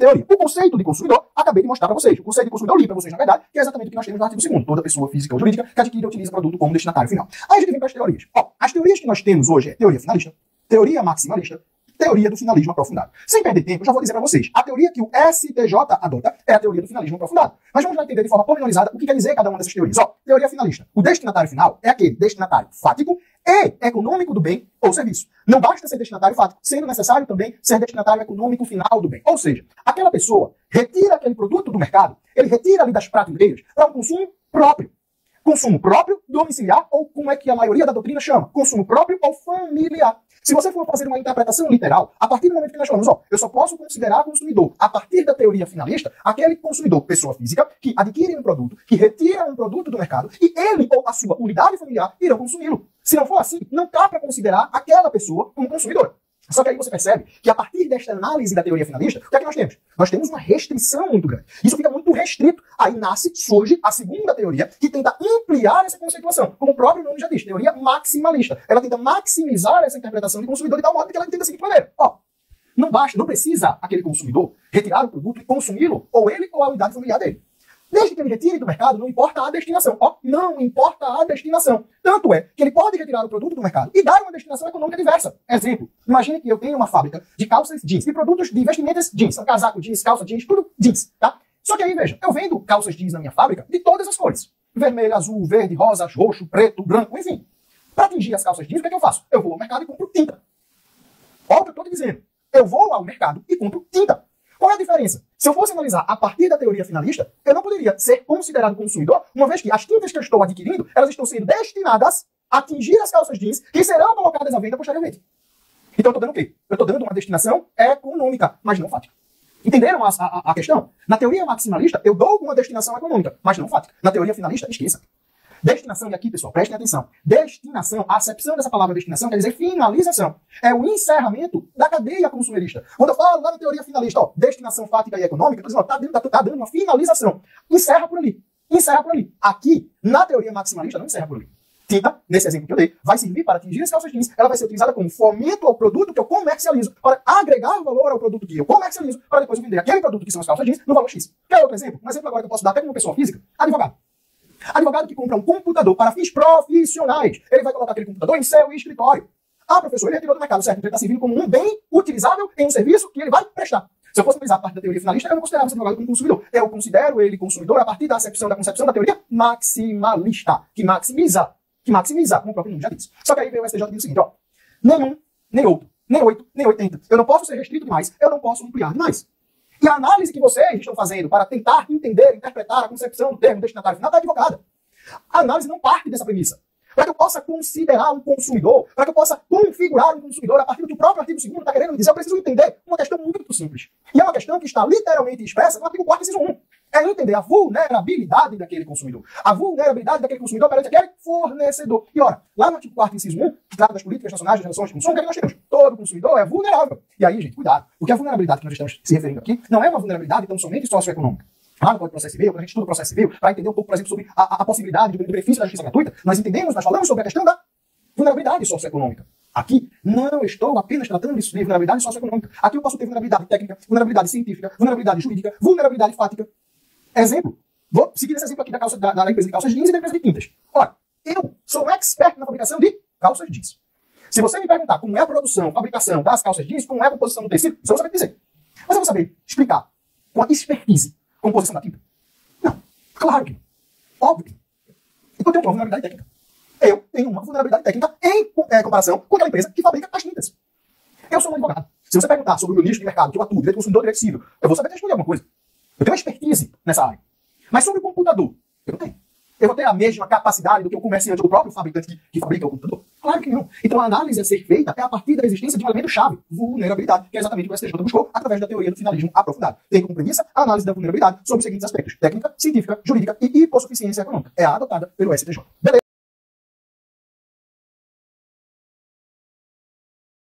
teoria. O conceito de consumidor, acabei de mostrar para vocês. O conceito de consumidor, li para vocês, na verdade, que é exatamente o que nós temos no artigo 2 Toda pessoa física ou jurídica que adquire e utiliza produto como destinatário final. Aí a gente vem para as teorias. Ó, as teorias que nós temos hoje é teoria finalista, teoria maximalista, teoria do finalismo aprofundado. Sem perder tempo, já vou dizer para vocês. A teoria que o STJ adota é a teoria do finalismo aprofundado. Mas vamos lá entender de forma pormenorizada o que quer dizer cada uma dessas teorias. Ó, teoria finalista. O destinatário final é aquele destinatário fático e econômico do bem ou serviço. Não basta ser destinatário fático, sendo necessário também ser destinatário econômico final do bem. Ou seja, aquela pessoa retira aquele produto do mercado, ele retira ali das prateleiras para um consumo próprio. Consumo próprio, domiciliar, ou como é que a maioria da doutrina chama? Consumo próprio ou familiar. Se você for fazer uma interpretação literal, a partir do momento que nós falamos, ó, eu só posso considerar consumidor, a partir da teoria finalista, aquele consumidor, pessoa física, que adquire um produto, que retira um produto do mercado, e ele ou a sua unidade familiar irão consumi-lo. Se não for assim, não dá para considerar aquela pessoa como consumidora. Só que aí você percebe que a partir desta análise da teoria finalista, o que é que nós temos? Nós temos uma restrição muito grande. Isso fica muito restrito. Aí nasce, surge a segunda teoria que tenta ampliar essa conceituação. Como o próprio nome já diz, teoria maximalista. Ela tenta maximizar essa interpretação de consumidor de tal modo que ela entenda a seguinte maneira. Ó, não basta, não precisa aquele consumidor retirar o produto e consumi-lo, ou ele ou a unidade familiar dele. Desde que ele retire do mercado, não importa a destinação. Ó, não importa a destinação. Tanto é que ele pode retirar o produto do mercado e dar uma destinação econômica diversa. Exemplo, imagine que eu tenho uma fábrica de calças jeans, de produtos de vestimentas jeans, casaco jeans, calça jeans, tudo jeans, tá? Só que aí, veja, eu vendo calças jeans na minha fábrica de todas as cores. Vermelho, azul, verde, rosa, roxo, preto, branco, enfim. Para atingir as calças jeans, o que, é que eu faço? Eu vou ao mercado e compro tinta. Olha o que eu estou te dizendo. Eu vou ao mercado e compro tinta. Qual é a diferença? Se eu fosse analisar a partir da teoria finalista, eu não poderia ser considerado consumidor, uma vez que as tintas que eu estou adquirindo, elas estão sendo destinadas a atingir as calças jeans que serão colocadas à venda posteriormente. Então eu estou dando o quê? Eu estou dando uma destinação econômica, mas não fática. Entenderam a, a, a, questão? Na teoria maximalista, eu dou uma destinação econômica, mas não fática. Na teoria finalista, esqueça. Destinação, e aqui, pessoal, prestem atenção. Destinação, a acepção dessa palavra destinação quer dizer finalização. É o encerramento da cadeia consumerista. Quando eu falo lá na teoria finalista, ó, destinação fática e econômica, ó, tá, dando, tá, dando uma finalização. Encerra por ali. Encerra por ali. Aqui, na teoria maximalista, não encerra por ali. Tinta, nesse exemplo que eu dei, vai servir para atingir as calças jeans. Ela vai ser utilizada como fomento ao produto que eu comercializo, para agregar valor ao produto que eu comercializo, para depois vender aquele produto que são as calças jeans no valor X. Quer outro exemplo? Um exemplo agora que eu posso dar até como pessoa física? Advogado. Advogado que compra um computador para fins profissionais, ele vai colocar aquele computador em seu escritório. Ah, professor, ele retirou do mercado, certo? Ele está servindo como um bem utilizável em um serviço que ele vai prestar. Se eu fosse analisar a parte da teoria finalista, eu não considerava esse advogado como consumidor. Eu considero ele consumidor a partir da acepção da concepção da teoria maximalista, que maximiza, que maximiza, como o próprio nome já disse. Só que aí veio o STJ e diz o seguinte, ó, nenhum, nem outro, nem oito, nem oitenta. Eu não posso ser restrito demais, eu não posso ampliar demais. E a análise que vocês estão fazendo para tentar entender, interpretar a concepção do termo destinatário final está equivocada. A análise não parte dessa premissa. Para que eu possa considerar um consumidor, para que eu possa configurar um consumidor a partir do que o próprio artigo 2 está querendo dizer, eu preciso entender uma questão muito simples. E é uma questão que está literalmente expressa no artigo 4, inciso 1 é entender a vulnerabilidade daquele consumidor. A vulnerabilidade daquele consumidor perante aquele fornecedor. E ora, lá no artigo 4, inciso 1, que trata das políticas nacionais de relações de consumo, o que, é que nós temos? Todo consumidor é vulnerável. E aí, gente, cuidado. Porque a vulnerabilidade que nós estamos se referindo aqui não é uma vulnerabilidade tão somente socioeconômica. Lá no Código Processo Civil, quando a gente estuda o processo civil, para entender um pouco, por exemplo, sobre a, a possibilidade do benefício da justiça gratuita, nós entendemos, nós falamos sobre a questão da vulnerabilidade socioeconômica. Aqui, não estou apenas tratando de vulnerabilidade socioeconômica. Aqui eu posso ter vulnerabilidade técnica, vulnerabilidade científica, vulnerabilidade jurídica, vulnerabilidade fática. Exemplo. Vou seguir esse exemplo aqui da, calça, da, da empresa de calças jeans e da empresa de tintas. Olha, eu sou um expert na fabricação de calças jeans. Se você me perguntar como é a produção, fabricação das calças jeans, como é a composição do tecido, eu vou saber dizer. Mas eu vou saber explicar com a expertise composição da tinta? Não. Claro que não. Óbvio. Então eu tenho uma vulnerabilidade técnica. Eu tenho uma vulnerabilidade técnica em é, comparação com aquela empresa que fabrica as tintas. Eu sou um advogado. Se você perguntar sobre o meu nicho de mercado, que eu atuo, direito consumidor, direito civil, eu vou saber responder alguma coisa. Eu tenho expertise nessa área. Mas sobre o computador, eu não tenho. Eu vou ter a mesma capacidade do que o comerciante, do próprio fabricante que, que fabrica o computador? Claro que não. Então a análise a ser feita é a partir da existência de um elemento-chave, vulnerabilidade, que é exatamente o que o STJ buscou através da teoria do finalismo aprofundado. Tem como premissa a análise da vulnerabilidade sobre os seguintes aspectos: técnica, científica, jurídica e hipossuficiência econômica. É adotada pelo STJ. Beleza?